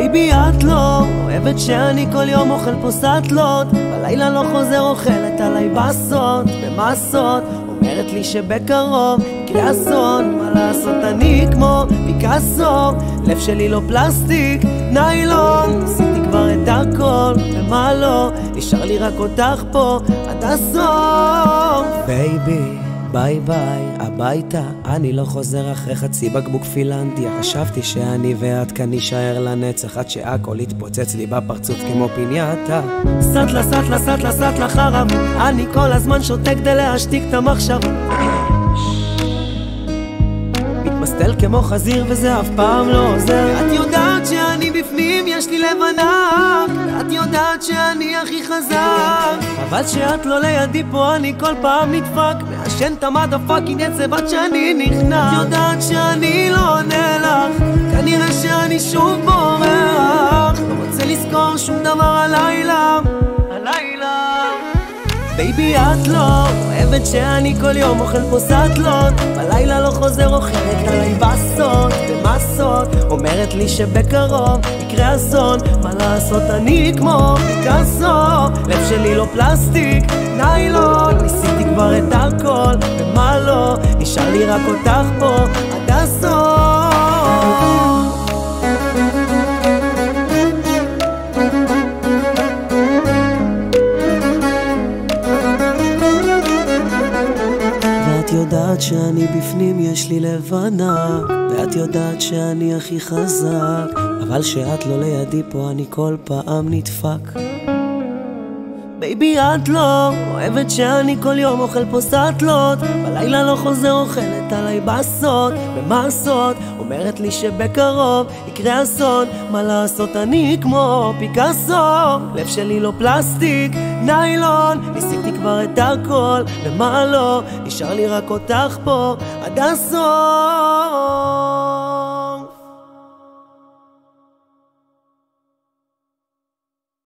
baby את לא אוהבת שאני כל יום אוכל פה סטלות בלילה לא חוזר אוכלת עליי באסות במאסות. אומרת לי שבקרוב יקרה אסון. מה לעשות אני כמו פיקאסו. לב שלי לא פלסטיק ניילון. עשיתי כבר את הכל ומה לא? נשאר לי רק אותך פה עד הסוף. baby bye bye, הביתה, אני לא חוזר אחרי חצי בקבוק פינלנדיה. חשבתי שאני ואת כאן נישאר לנצח עד שהכל יתפוצץ לי בפרצוף כמו פיניאטה סטלה סטלה סטלה סטלה חרב. אני כל הזמן שותה כדי להשתיק את המחשב. מתמסטל כמו חזיר וזה אף פעם לא עוזר. את יודעת שאני בפנים יש לי לב ענק את יודעת שאני הכי חזק. אבל שאת לא לידי פה אני כל פעם נדפק. מעשן את ה motherfucking עצב עד שאני נכנע. את יודעת שאני לא עונה לך. כנראה שאני שוב בורח. לא רוצה לזכור שום דבר הלילה. הלילה. baby את לא אוהבת שאני כל יום אוכל פה סטלות בלילה לא חוזר עליי באסות ומאסות אומרת לי שבקרוב יקרה אסון. מה לעשות אני כמו פיקאסו. לב שלי לא פלסטיק ניילון. ניסיתי כבר את הכל ומה לא? נשאר לי רק אותך פה יודעת שאני בפנים יש לי לב ענק ואת יודעת שאני הכי חזק אבל שאת לא לידי פה אני כל פעם נדפק. baby את לא אוהבת שאני כל יום אוכל פה סטלות בלילה לא חוזר אוכלת עליי באסות במאסות אומרת לי שבקרוב יקרה אסון. מה לעשות אני כמו פיקאסו. לב שלי לא פלסטיק ניילון. ניסיתי כבר את הכל ומה לא? נשאר לי רק אותך פה עד הסוף